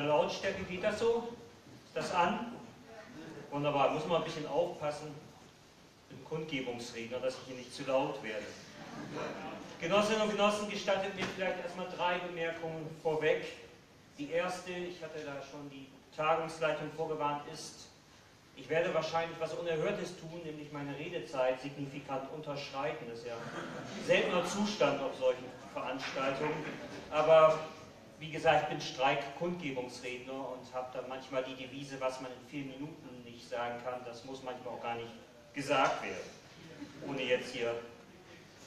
der Lautstärke. Geht das so? Das an? Wunderbar. Muss man ein bisschen aufpassen dem Kundgebungsredner, dass ich hier nicht zu laut werde. Genossinnen und Genossen, gestattet mir vielleicht erstmal drei Bemerkungen vorweg. Die erste, ich hatte da schon die Tagungsleitung vorgewarnt, ist, ich werde wahrscheinlich was Unerhörtes tun, nämlich meine Redezeit signifikant unterschreiten. Das ist ja seltener Zustand auf solchen Veranstaltungen. Aber wie gesagt, ich bin Streik-Kundgebungsredner und habe dann manchmal die Devise, was man in vier Minuten nicht sagen kann, das muss manchmal auch gar nicht gesagt werden. Ohne jetzt hier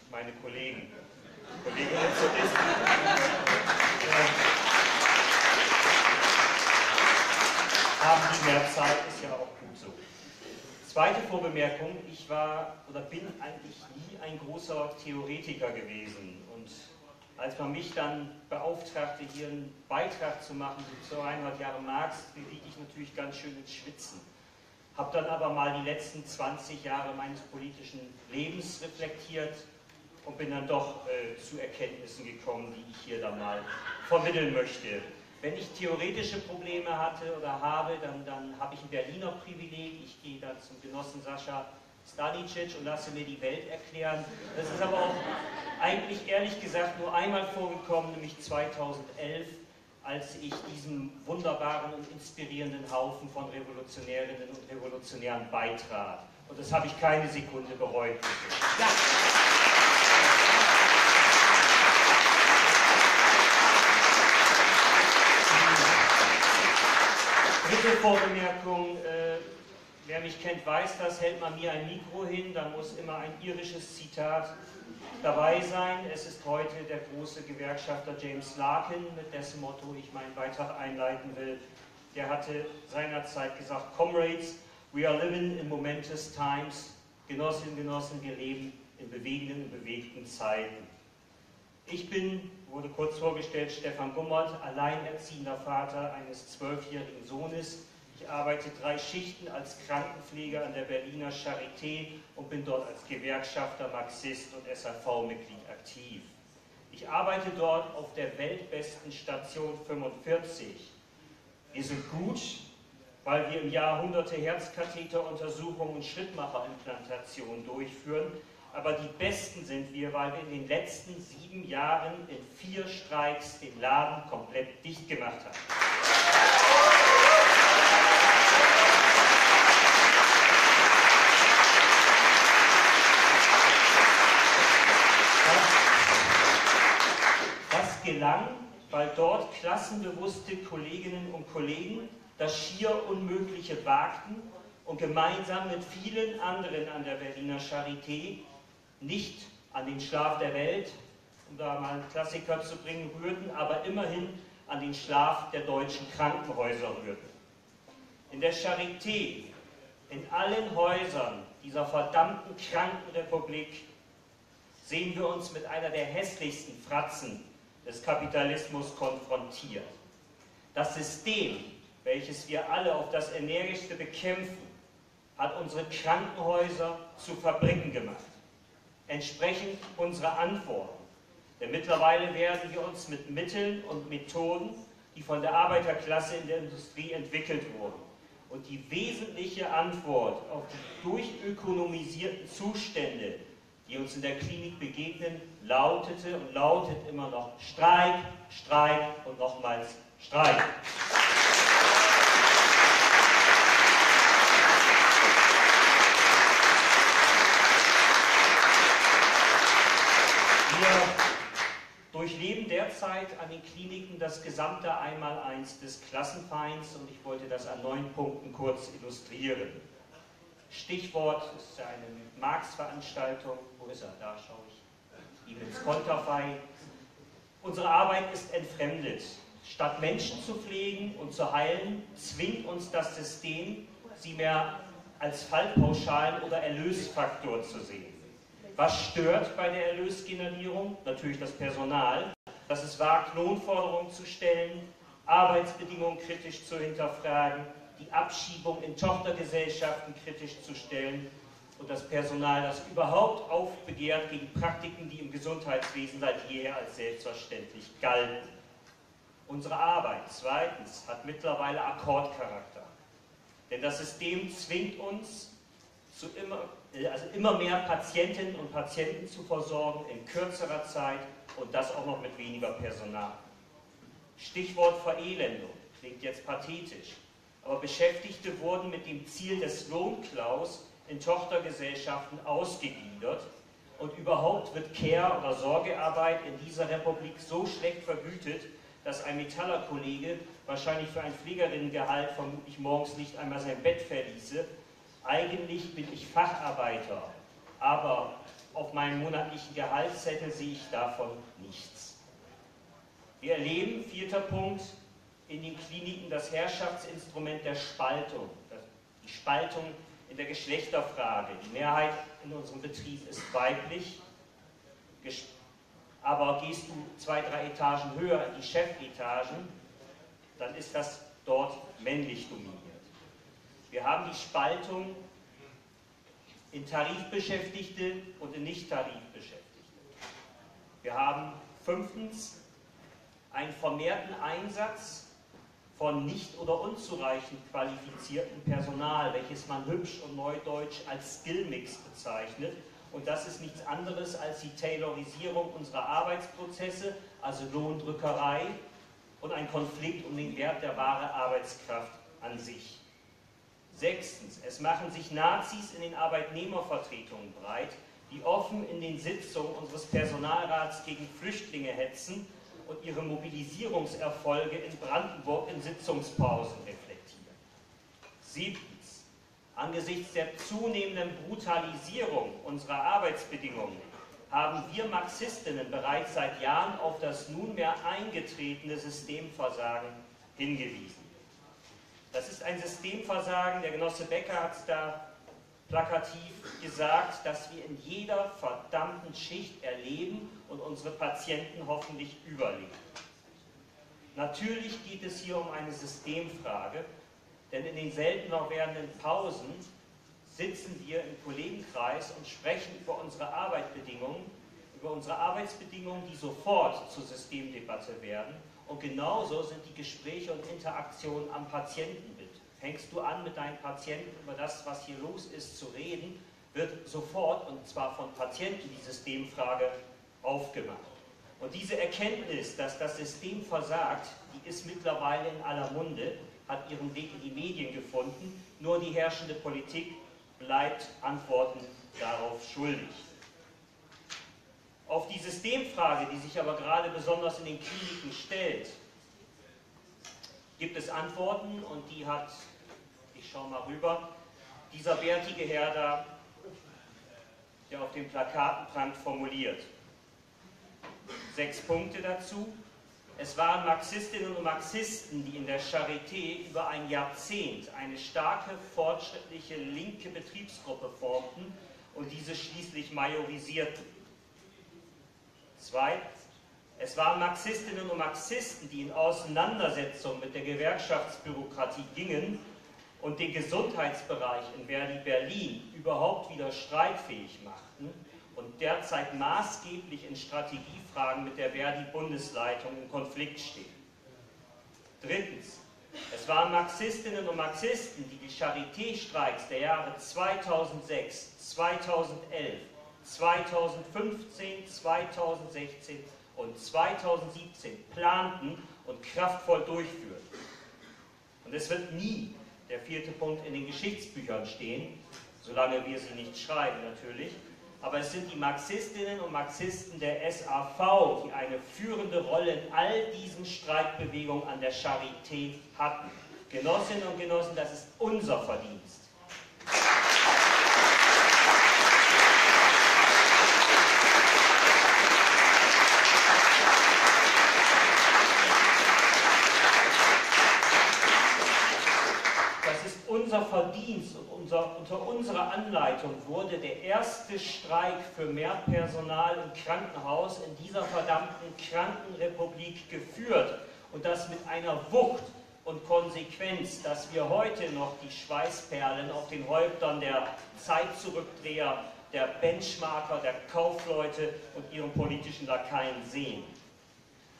meine Kollegen, Kolleginnen zu wissen. haben die mehr Zeit, ist ja auch gut so. Zweite Vorbemerkung, ich war oder bin eigentlich nie ein großer Theoretiker gewesen und als man mich dann beauftragte, hier einen Beitrag zu machen zu 100 Jahre Marx, geriet ich natürlich ganz schön ins Schwitzen. Habe dann aber mal die letzten 20 Jahre meines politischen Lebens reflektiert und bin dann doch äh, zu Erkenntnissen gekommen, die ich hier dann mal vermitteln möchte. Wenn ich theoretische Probleme hatte oder habe, dann, dann habe ich ein Berliner Privileg. Ich gehe dann zum Genossen Sascha Stanicic und lasse mir die Welt erklären. Das ist aber auch eigentlich ehrlich gesagt nur einmal vorgekommen, nämlich 2011, als ich diesem wunderbaren und inspirierenden Haufen von Revolutionärinnen und Revolutionären beitrat. Und das habe ich keine Sekunde bereut. Ja. Dritte Vorbemerkung, äh, wer mich kennt, weiß das, hält man mir ein Mikro hin, dann muss immer ein irisches Zitat dabei sein. Es ist heute der große Gewerkschafter James Larkin, mit dessen Motto ich meinen Beitrag einleiten will. Der hatte seinerzeit gesagt, Comrades, we are living in momentous times. Genossinnen Genossen, wir leben in bewegenden, bewegten Zeiten. Ich bin wurde kurz vorgestellt, Stefan Gummert, alleinerziehender Vater eines zwölfjährigen Sohnes. Ich arbeite drei Schichten als Krankenpfleger an der Berliner Charité und bin dort als Gewerkschafter, Marxist und SAV-Mitglied aktiv. Ich arbeite dort auf der weltbesten Station 45. Wir sind gut, weil wir im Jahr hunderte Herzkatheteruntersuchungen und Schrittmacherimplantationen durchführen, aber die Besten sind wir, weil wir in den letzten sieben Jahren in vier Streiks den Laden komplett dicht gemacht haben. Das, gelang, weil dort klassenbewusste Kolleginnen und Kollegen das schier Unmögliche wagten und gemeinsam mit vielen anderen an der Berliner Charité nicht an den Schlaf der Welt, um da mal einen Klassiker zu bringen, rührten, aber immerhin an den Schlaf der deutschen Krankenhäuser rührten. In der Charité, in allen Häusern dieser verdammten Krankenrepublik sehen wir uns mit einer der hässlichsten Fratzen des Kapitalismus konfrontiert. Das System, welches wir alle auf das energischste bekämpfen, hat unsere Krankenhäuser zu Fabriken gemacht entsprechend unserer Antworten. Denn mittlerweile werden wir uns mit Mitteln und Methoden, die von der Arbeiterklasse in der Industrie entwickelt wurden, und die wesentliche Antwort auf die durchökonomisierten Zustände, die uns in der Klinik begegnen, lautete und lautet immer noch Streik, Streik und nochmals Streik. durchleben derzeit an den Kliniken das gesamte Einmaleins des Klassenfeinds und ich wollte das an neun Punkten kurz illustrieren. Stichwort ist eine Marx-Veranstaltung. Wo ist er? Da schaue ich ins Konterfei. Unsere Arbeit ist entfremdet. Statt Menschen zu pflegen und zu heilen, zwingt uns das System, sie mehr als Fallpauschalen oder Erlösfaktor zu sehen. Was stört bei der Erlösgenerierung? Natürlich das Personal, dass es wagt, Lohnforderungen zu stellen, Arbeitsbedingungen kritisch zu hinterfragen, die Abschiebung in Tochtergesellschaften kritisch zu stellen und das Personal, das überhaupt aufbegehrt gegen Praktiken, die im Gesundheitswesen seit jeher als selbstverständlich galten. Unsere Arbeit, zweitens, hat mittlerweile Akkordcharakter. Denn das System zwingt uns, zu immer, also immer mehr Patientinnen und Patienten zu versorgen in kürzerer Zeit und das auch noch mit weniger Personal. Stichwort Verelendung klingt jetzt pathetisch, aber Beschäftigte wurden mit dem Ziel des Lohnklaus in Tochtergesellschaften ausgegliedert und überhaupt wird Care- oder Sorgearbeit in dieser Republik so schlecht vergütet, dass ein Metallerkollege wahrscheinlich für ein Pflegerinnengehalt vermutlich morgens nicht einmal sein Bett verließe. Eigentlich bin ich Facharbeiter, aber auf meinem monatlichen Gehaltszettel sehe ich davon nichts. Wir erleben, vierter Punkt, in den Kliniken das Herrschaftsinstrument der Spaltung, die Spaltung in der Geschlechterfrage. Die Mehrheit in unserem Betrieb ist weiblich, aber gehst du zwei, drei Etagen höher in die Chefetagen, dann ist das dort männlich dominiert. Wir haben die Spaltung in Tarifbeschäftigte und in Nicht-Tarifbeschäftigte. Wir haben fünftens einen vermehrten Einsatz von nicht oder unzureichend qualifiziertem Personal, welches man hübsch und neudeutsch als Skillmix bezeichnet. Und das ist nichts anderes als die Taylorisierung unserer Arbeitsprozesse, also Lohndrückerei und ein Konflikt um den Wert der wahren Arbeitskraft an sich. Sechstens, es machen sich Nazis in den Arbeitnehmervertretungen breit, die offen in den Sitzungen unseres Personalrats gegen Flüchtlinge hetzen und ihre Mobilisierungserfolge in Brandenburg in Sitzungspausen reflektieren. Siebtens, angesichts der zunehmenden Brutalisierung unserer Arbeitsbedingungen haben wir Marxistinnen bereits seit Jahren auf das nunmehr eingetretene Systemversagen hingewiesen. Das ist ein Systemversagen, der Genosse Becker hat es da plakativ gesagt, dass wir in jeder verdammten Schicht erleben und unsere Patienten hoffentlich überleben. Natürlich geht es hier um eine Systemfrage, denn in den seltener werdenden Pausen sitzen wir im Kollegenkreis und sprechen über unsere Arbeitsbedingungen, über unsere Arbeitsbedingungen, die sofort zur Systemdebatte werden. Und genauso sind die Gespräche und Interaktionen am Patientenbild. Fängst du an, mit deinen Patienten über das, was hier los ist, zu reden, wird sofort, und zwar von Patienten, die Systemfrage aufgemacht. Und diese Erkenntnis, dass das System versagt, die ist mittlerweile in aller Munde, hat ihren Weg in die Medien gefunden. Nur die herrschende Politik bleibt Antworten darauf schuldig. Auf die Systemfrage, die sich aber gerade besonders in den Kliniken stellt, gibt es Antworten und die hat, ich schaue mal rüber, dieser bärtige Herr da, der auf den Plakaten formuliert sechs Punkte dazu. Es waren Marxistinnen und Marxisten, die in der Charité über ein Jahrzehnt eine starke, fortschrittliche linke Betriebsgruppe formten und diese schließlich majorisierten. Zweitens, es waren Marxistinnen und Marxisten, die in Auseinandersetzung mit der Gewerkschaftsbürokratie gingen und den Gesundheitsbereich in Berlin überhaupt wieder streitfähig machten und derzeit maßgeblich in Strategiefragen mit der Verdi-Bundesleitung in Konflikt stehen. Drittens, es waren Marxistinnen und Marxisten, die die Charité-Streiks der Jahre 2006, 2011, 2015, 2016 und 2017 planten und kraftvoll durchführten. Und es wird nie der vierte Punkt in den Geschichtsbüchern stehen, solange wir sie nicht schreiben natürlich, aber es sind die Marxistinnen und Marxisten der SAV, die eine führende Rolle in all diesen Streikbewegungen an der Charité hatten. Genossinnen und Genossen, das ist unser Verdienst. Das ist unser Verdienst und unser, unter unserer Anleitung wurde der erste Streik für mehr Personal im Krankenhaus in dieser verdammten Krankenrepublik geführt. Und das mit einer Wucht und Konsequenz, dass wir heute noch die Schweißperlen auf den Häuptern der Zeitzurückdreher, der Benchmarker, der Kaufleute und ihren politischen Lakaien sehen.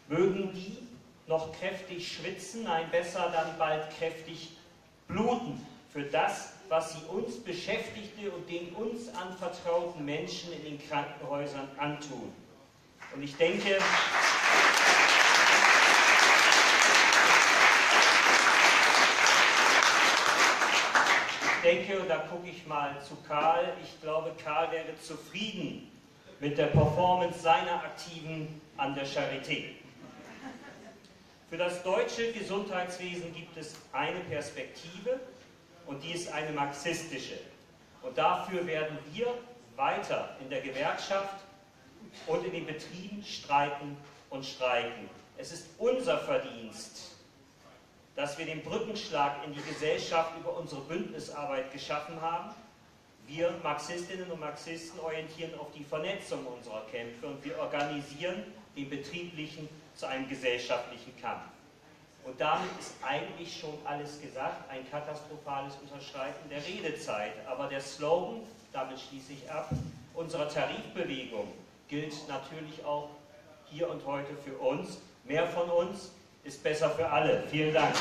Mögen die noch kräftig schwitzen, nein, besser dann bald kräftig bluten für das, was sie uns Beschäftigte und den uns anvertrauten Menschen in den Krankenhäusern antun. Und ich denke, ich denke, und da gucke ich mal zu Karl, ich glaube, Karl wäre zufrieden mit der Performance seiner Aktiven an der Charité. Für das deutsche Gesundheitswesen gibt es eine Perspektive und die ist eine marxistische. Und dafür werden wir weiter in der Gewerkschaft und in den Betrieben streiten und streiken. Es ist unser Verdienst, dass wir den Brückenschlag in die Gesellschaft über unsere Bündnisarbeit geschaffen haben. Wir Marxistinnen und Marxisten orientieren auf die Vernetzung unserer Kämpfe und wir organisieren den betrieblichen zu einem gesellschaftlichen Kampf. Und damit ist eigentlich schon alles gesagt, ein katastrophales Unterschreiten der Redezeit. Aber der Slogan, damit schließe ich ab, unserer Tarifbewegung gilt natürlich auch hier und heute für uns. Mehr von uns ist besser für alle. Vielen Dank.